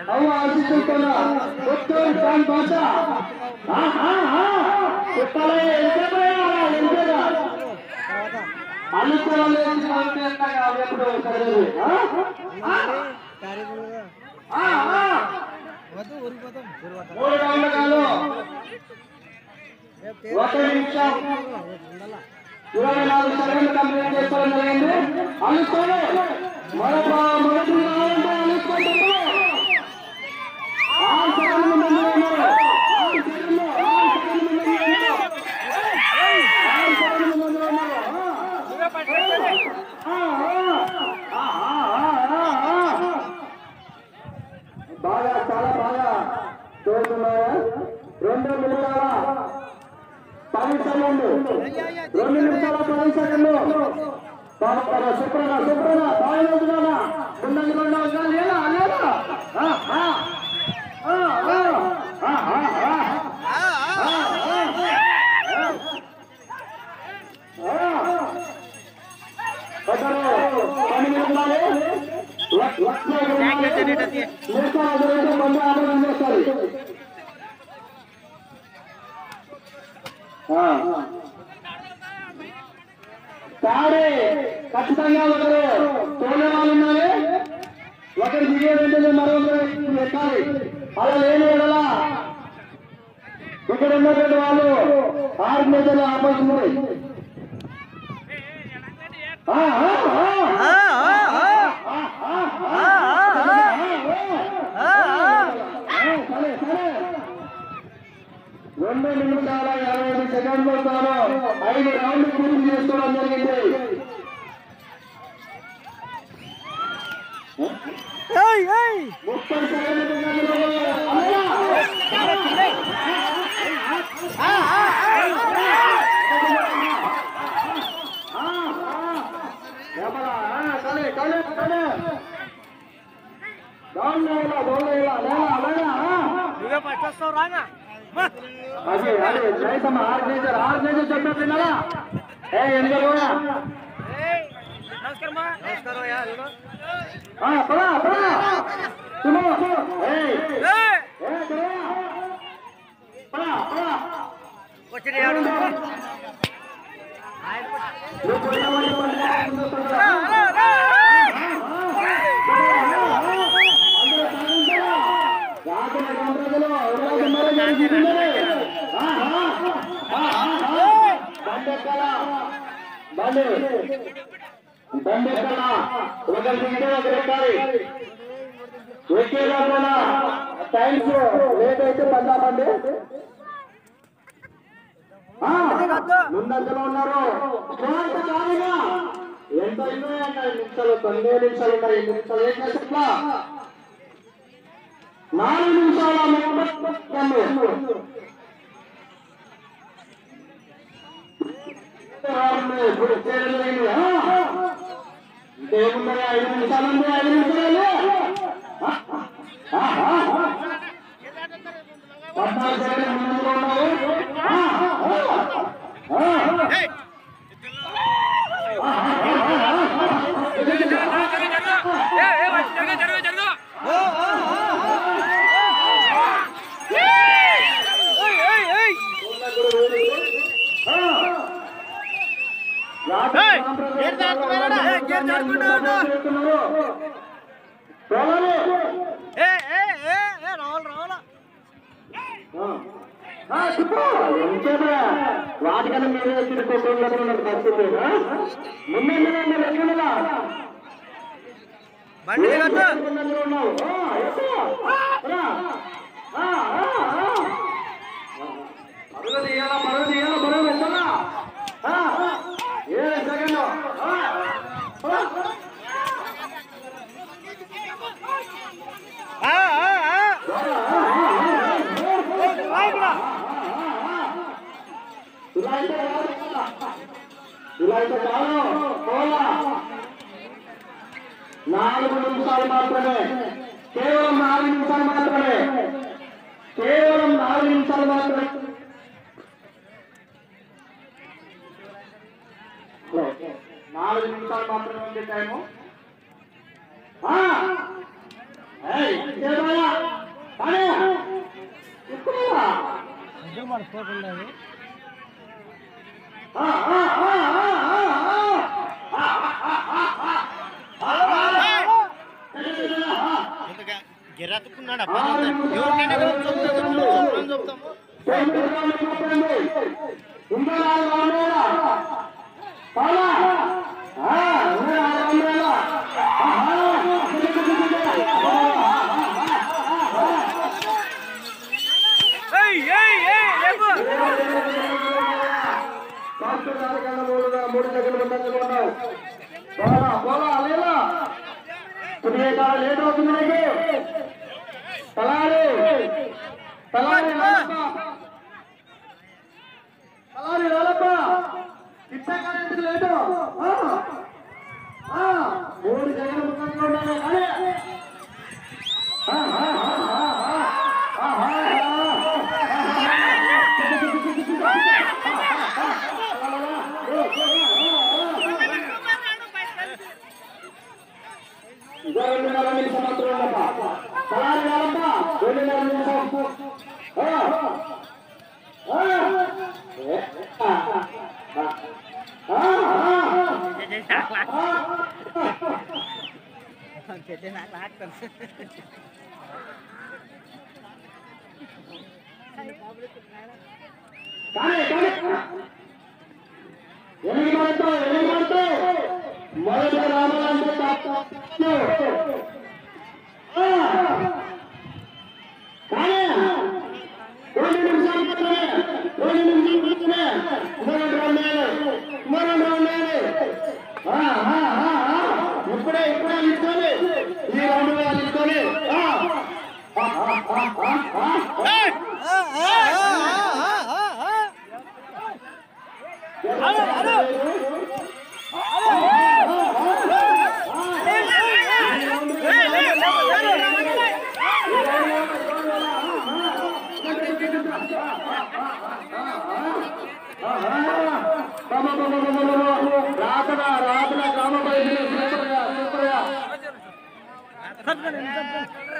రవి ఇవ్వాలి బంగారమ్మ అవ్వ ఆశిస్తున్న కొత్తూరు ఖాన్ భాష అనుకోవాలి మూడు రౌండ్ల కాదు ఒక నిమిషం. ఇరవై నాలుగు సెకండ్లు కంప్లీట్ చేసుకోవడం జరిగింది. మరొక మొదటి రావాలంటే అనుకుంటున్నాము బాగా చాలా బాగా చూస్తున్నాయా రెండు నిమిషాల పది సెకండ్లు రెండు నిమిషాల పది సెకండ్లు బాగా లేదా లేదా తాడే ఖచ్చితంగా ఒకరు తోలే వాళ్ళు ఉన్నారు ఒకరు దిగేదంటే వెంటనే మరొకరు ఎక్కాలి అలా లేని ఎడలా ఇక్కడ ఉన్నటువంటి వాళ్ళు ఆరు మీటర్లు ఆపేస్తుంది ఆ, రెండు నిమిషాల ఇరవై ఐదు సెకండ్లు తాను ఐదు రౌండ్లు పూర్తి చేసుకోవడం జరిగింది ముప్పై సెకండ్లు दौड़ लेला दौड़ लेला लेला लेला तुझे पैसा सौ राना अरे अरे जय सम हार नेचर हार नेचर जन्नत लेना ए इनका लोना नमस्कार माँ नमस्कार यार हाँ बड़ा बड़ा सुनो ए ए बड़ा बड़ा कुछ नहीं यार దండెక్కల ఒకరి దిగితే ఒకరు ఎక్కాలి ఎక్కేదాకా టైమ్స్ లేట్ అయితే పద్దామండి ముందంజలో ఉన్నారు ఎంత అయిందో నిమిషాలు తొమ్మిది నిమిషాలు ఉన్నాయి నిమిషాలు ఏం చేస్తున్నా నాలుగు నిమిషాల ఇప్పుడు చేయలేదు ఇంకేముందా ఐదు నిమిషాలు ఐదు నిమిషాలు పద్నాలుగు సెకండ్ ముందులో ఉన్నావు జరగ జరగ వాటికన్నా మీరే తిరుగుకోకుండా పరిస్థితి ముందే లక్ష్మణులా బండి ఉన్నావు నాలుగు నిమిషాలు మాత్రమే. కేవలం నాలుగు నిమిషాలు మాత్రమే. కేవలం నాలుగు నిమిషాలు మాత్రమే. నాలుగు నిమిషాలు మాత్రమే ఉంది టైము. ఎక్కువ బ్రతుకున్నాడు ఎవరికైనా చెప్తాము? మూడు సెకండ్ ఉన్నాం రెండు నెలల నుంచి సంవత్సరం ఉన్నప్ప పదహారు నెలప్ప రెండు నెలల నుంచి సంవత్సరం Ah! పెట్టినాక లాక్తాను మొదటి రామాలంటే రెండు నిమిషాలు రెండు నిమిషాలు మొదటి రామాయణం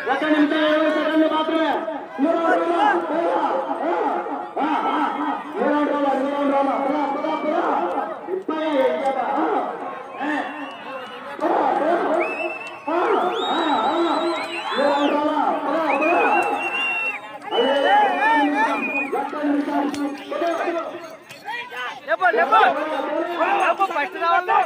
ఒక నిమిషం ఇరవై సెకండ్లు మాత్రమే లేపో లేపో లేపో ఫస్ట్ రావాలి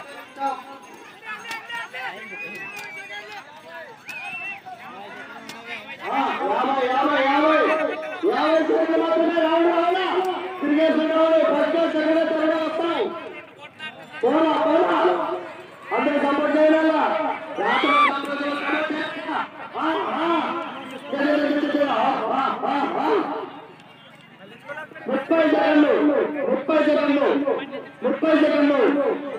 ముప్పై సెకండ్లు. ముప్పై సెకండ్లు. ముప్పై సెకండ్లు.